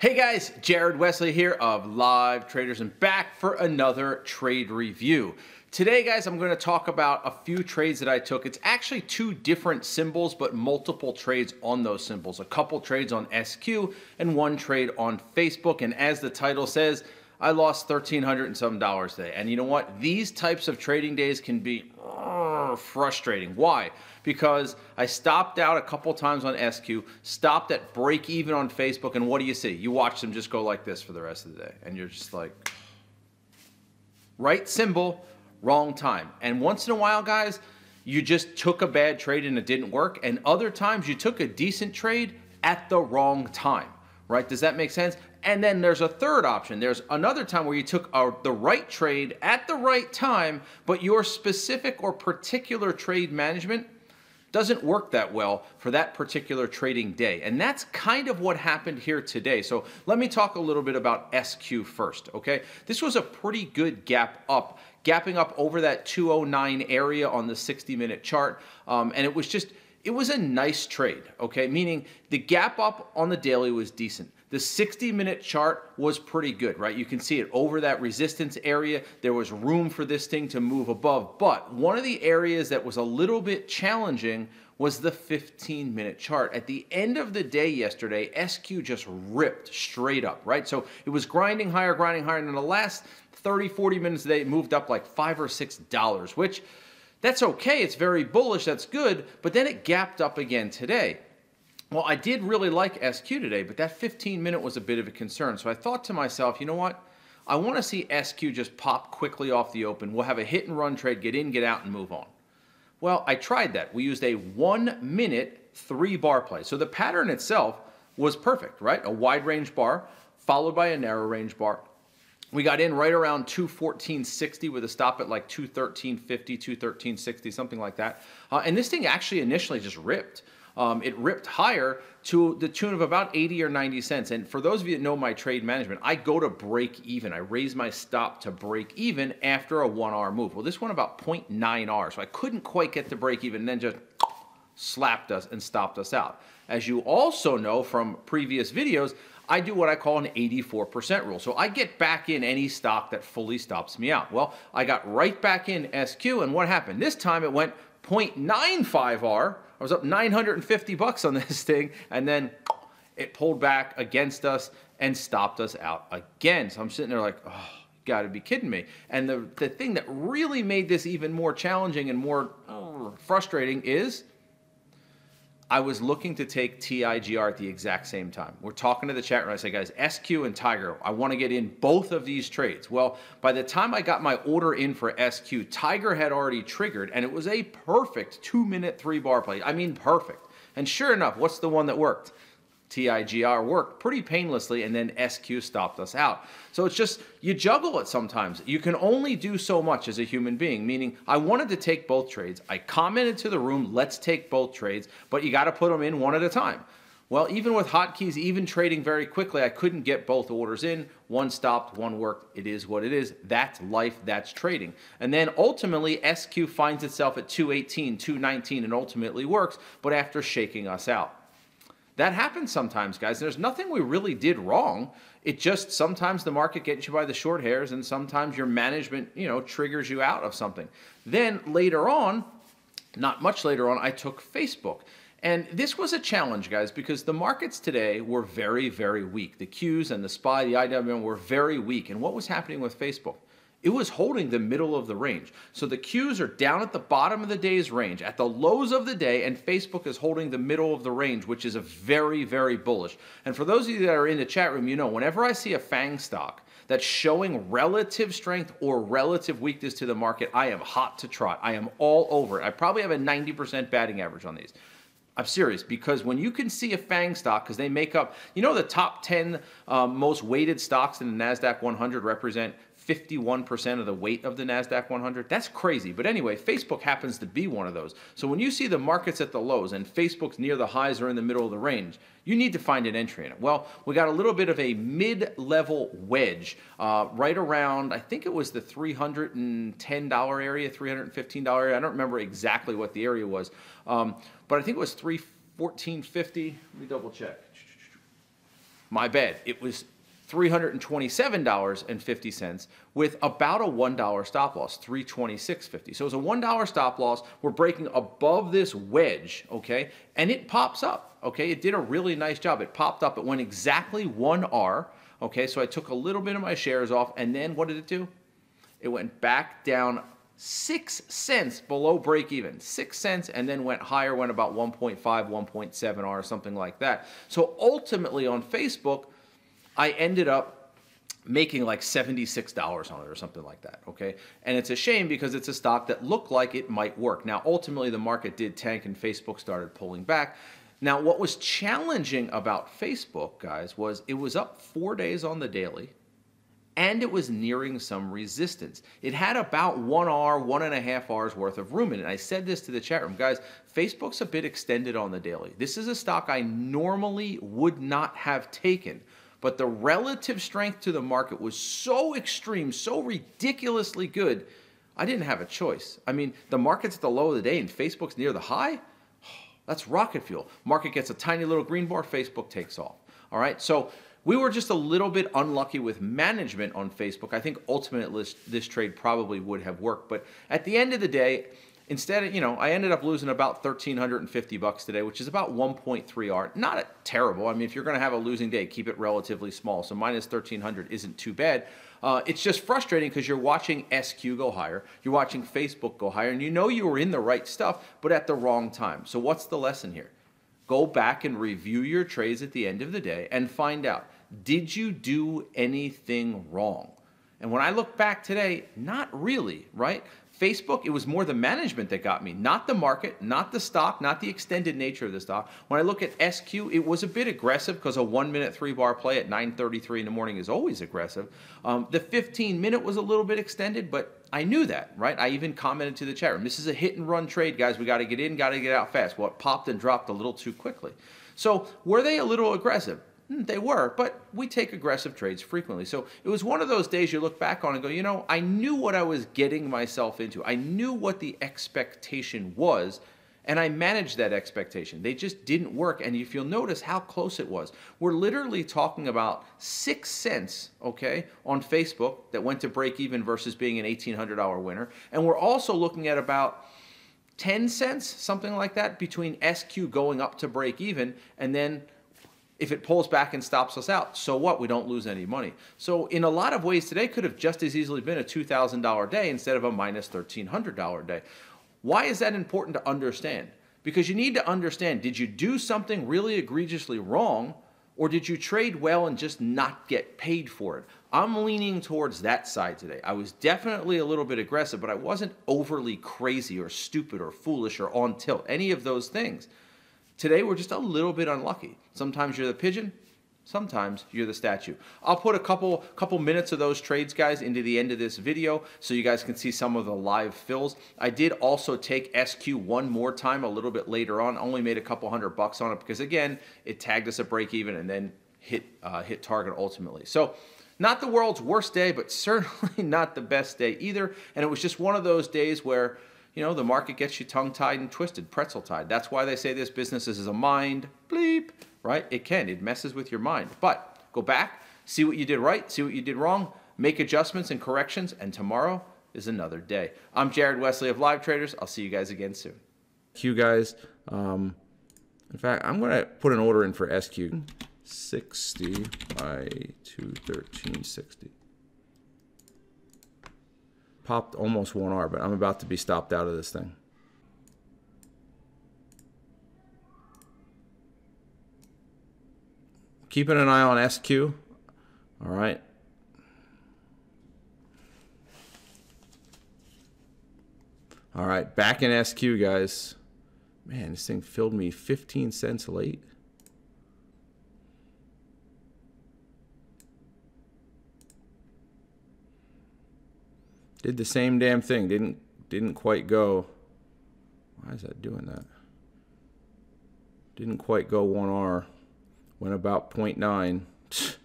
Hey guys, Jared Wesley here of Live Traders and back for another trade review. Today guys, I'm going to talk about a few trades that I took. It's actually two different symbols, but multiple trades on those symbols. A couple trades on SQ and one trade on Facebook. And as the title says, I lost 1300 and some dollars today. And you know what? These types of trading days can be uh, frustrating. Why? Because I stopped out a couple times on SQ, stopped at break even on Facebook, and what do you see? You watch them just go like this for the rest of the day. And you're just like, right symbol, wrong time. And once in a while, guys, you just took a bad trade and it didn't work. And other times you took a decent trade at the wrong time right? Does that make sense? And then there's a third option. There's another time where you took a, the right trade at the right time, but your specific or particular trade management doesn't work that well for that particular trading day. And that's kind of what happened here today. So let me talk a little bit about SQ first, okay? This was a pretty good gap up, gapping up over that 209 area on the 60 minute chart. Um, and it was just, it was a nice trade, okay? Meaning the gap up on the daily was decent. The 60 minute chart was pretty good, right? You can see it over that resistance area. There was room for this thing to move above. But one of the areas that was a little bit challenging was the 15 minute chart. At the end of the day yesterday, SQ just ripped straight up, right? So it was grinding higher, grinding higher. And in the last 30, 40 minutes of the day, it moved up like five or six dollars, which that's okay. It's very bullish. That's good. But then it gapped up again today. Well, I did really like SQ today, but that 15 minute was a bit of a concern. So I thought to myself, you know what? I want to see SQ just pop quickly off the open. We'll have a hit and run trade, get in, get out, and move on. Well, I tried that. We used a one minute three bar play. So the pattern itself was perfect, right? A wide range bar followed by a narrow range bar we got in right around 214.60 with a stop at like 213.50, 213.60, something like that. Uh, and this thing actually initially just ripped. Um, it ripped higher to the tune of about 80 or 90 cents. And for those of you that know my trade management, I go to break even. I raise my stop to break even after a one R move. Well, this one about 0.9 R, so I couldn't quite get to break even and then just slapped us and stopped us out. As you also know from previous videos, I do what I call an 84% rule. So I get back in any stock that fully stops me out. Well, I got right back in SQ, and what happened? This time it went 0.95R. I was up 950 bucks on this thing, and then it pulled back against us and stopped us out again. So I'm sitting there like, oh, got to be kidding me. And the, the thing that really made this even more challenging and more oh, frustrating is I was looking to take TIGR at the exact same time. We're talking to the chat room. I say, guys, SQ and Tiger, I want to get in both of these trades. Well, by the time I got my order in for SQ, Tiger had already triggered, and it was a perfect two minute three bar play. I mean, perfect. And sure enough, what's the one that worked? TIGR worked pretty painlessly, and then SQ stopped us out. So it's just, you juggle it sometimes. You can only do so much as a human being, meaning I wanted to take both trades. I commented to the room, let's take both trades, but you got to put them in one at a time. Well, even with hotkeys, even trading very quickly, I couldn't get both orders in. One stopped, one worked. It is what it is. That's life, that's trading. And then ultimately, SQ finds itself at 218, 219, and ultimately works, but after shaking us out. That happens sometimes, guys. There's nothing we really did wrong. It just sometimes the market gets you by the short hairs, and sometimes your management, you know, triggers you out of something. Then later on, not much later on, I took Facebook. And this was a challenge, guys, because the markets today were very, very weak. The Qs and the SPY, the IWM were very weak. And what was happening with Facebook? It was holding the middle of the range. So the Qs are down at the bottom of the day's range, at the lows of the day, and Facebook is holding the middle of the range, which is a very, very bullish. And for those of you that are in the chat room, you know, whenever I see a FANG stock that's showing relative strength or relative weakness to the market, I am hot to trot. I am all over it. I probably have a 90% batting average on these. I'm serious because when you can see a FANG stock, because they make up, you know, the top 10 um, most weighted stocks in the NASDAQ 100 represent 51% of the weight of the NASDAQ 100. That's crazy. But anyway, Facebook happens to be one of those. So when you see the markets at the lows and Facebook's near the highs or in the middle of the range, you need to find an entry in it. Well, we got a little bit of a mid-level wedge uh, right around, I think it was the $310 area, $315 area. I don't remember exactly what the area was, um, but I think it was 314.50. Let me double check. My bad. It was $327.50 with about a $1 stop loss, $326.50. So it was a $1 stop loss. We're breaking above this wedge, okay? And it pops up, okay? It did a really nice job. It popped up. It went exactly 1R, okay? So I took a little bit of my shares off, and then what did it do? It went back down six cents below break even, six cents, and then went higher, went about 1.5, 1.7 R, something like that. So ultimately on Facebook, I ended up making like $76 on it or something like that, okay? And it's a shame because it's a stock that looked like it might work. Now, ultimately, the market did tank and Facebook started pulling back. Now, what was challenging about Facebook, guys, was it was up four days on the daily and it was nearing some resistance. It had about one hour, one and a half hours worth of room in it. I said this to the chat room, guys, Facebook's a bit extended on the daily. This is a stock I normally would not have taken but the relative strength to the market was so extreme, so ridiculously good, I didn't have a choice. I mean, the market's at the low of the day and Facebook's near the high. That's rocket fuel. Market gets a tiny little green bar, Facebook takes off. All right, so we were just a little bit unlucky with management on Facebook. I think ultimately this, this trade probably would have worked, but at the end of the day, Instead, you know, I ended up losing about 1350 bucks today, which is about 1.3 R. Not terrible. I mean, if you're going to have a losing day, keep it relatively small. So minus 1300 isn't too bad. Uh, it's just frustrating because you're watching SQ go higher, you're watching Facebook go higher, and you know you were in the right stuff, but at the wrong time. So what's the lesson here? Go back and review your trades at the end of the day and find out, did you do anything wrong? And when I look back today, not really, right? Facebook, it was more the management that got me, not the market, not the stock, not the extended nature of the stock. When I look at SQ, it was a bit aggressive because a one minute three bar play at 9.33 in the morning is always aggressive. Um, the 15 minute was a little bit extended, but I knew that, right? I even commented to the chat room, this is a hit and run trade, guys. We got to get in, got to get out fast. Well, it popped and dropped a little too quickly. So were they a little aggressive? Hmm, they were, but we take aggressive trades frequently. So it was one of those days you look back on and go, you know, I knew what I was getting myself into. I knew what the expectation was, and I managed that expectation. They just didn't work. And if you'll notice how close it was, we're literally talking about six cents, okay, on Facebook that went to break even versus being an $1,800 winner. And we're also looking at about 10 cents, something like that, between SQ going up to break even and then if it pulls back and stops us out, so what? We don't lose any money. So in a lot of ways, today could have just as easily been a $2,000 day instead of a minus $1,300 day. Why is that important to understand? Because you need to understand, did you do something really egregiously wrong or did you trade well and just not get paid for it? I'm leaning towards that side today. I was definitely a little bit aggressive, but I wasn't overly crazy or stupid or foolish or on tilt, any of those things. Today, we're just a little bit unlucky. Sometimes you're the pigeon, sometimes you're the statue. I'll put a couple couple minutes of those trades, guys, into the end of this video so you guys can see some of the live fills. I did also take SQ one more time a little bit later on. Only made a couple hundred bucks on it because, again, it tagged us at break even and then hit, uh, hit target ultimately. So not the world's worst day, but certainly not the best day either. And it was just one of those days where you know, the market gets you tongue tied and twisted, pretzel tied. That's why they say this business is a mind bleep, right? It can, it messes with your mind. But go back, see what you did right, see what you did wrong, make adjustments and corrections, and tomorrow is another day. I'm Jared Wesley of Live Traders. I'll see you guys again soon. You guys, um, in fact, I'm going to put an order in for SQ 60 by 21360 popped almost one R, but I'm about to be stopped out of this thing. Keeping an eye on SQ. All right. All right, back in SQ, guys. Man, this thing filled me 15 cents late. Did the same damn thing. Didn't didn't quite go. Why is that doing that? Didn't quite go 1R. Went about 0.9.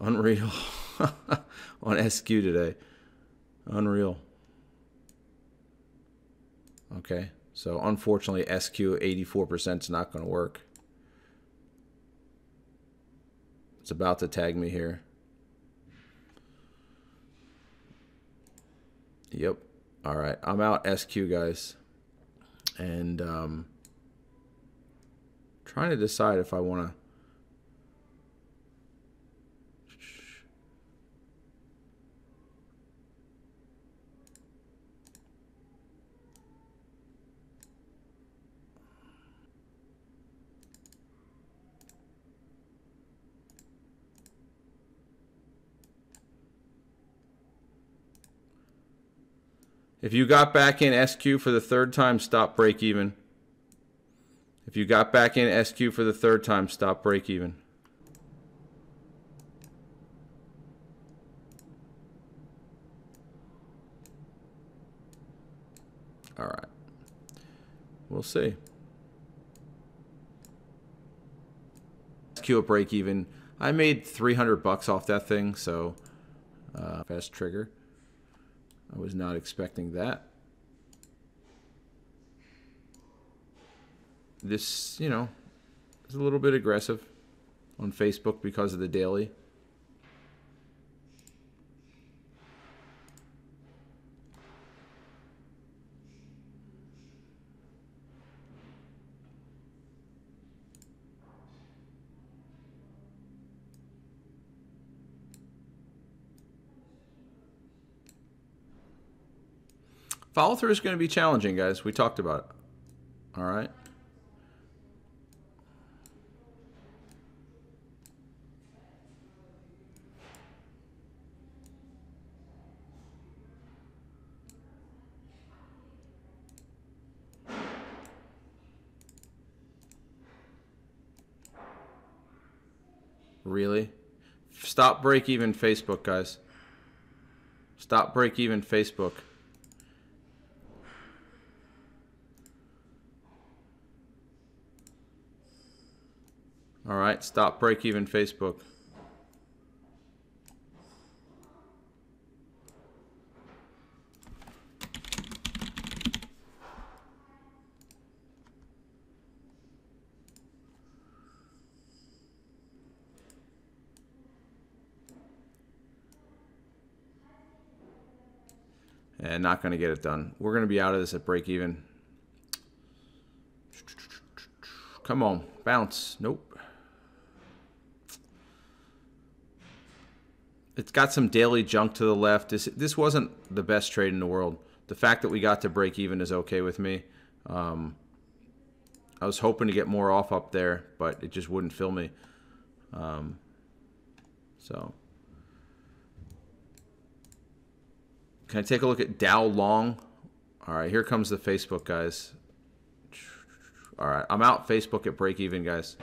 Unreal. on SQ today. Unreal. Okay. So unfortunately SQ 84% is not going to work. It's about to tag me here. Yep. All right. I'm out SQ, guys. And um, trying to decide if I want to. If you got back in SQ for the third time, stop break even. If you got back in SQ for the third time, stop break even. All right. We'll see. SQ at break even. I made 300 bucks off that thing, so uh, fast trigger. I was not expecting that. This, you know, is a little bit aggressive on Facebook because of the daily. Follow through is going to be challenging, guys. We talked about it. All right. Really? Stop break even Facebook, guys. Stop break even Facebook. All right, stop break even Facebook. And not going to get it done. We're going to be out of this at break even. Come on, bounce. Nope. It's got some daily junk to the left. This this wasn't the best trade in the world. The fact that we got to break even is okay with me. Um, I was hoping to get more off up there, but it just wouldn't fill me. Um, so, can I take a look at Dow Long? All right, here comes the Facebook guys. All right, I'm out Facebook at break even, guys.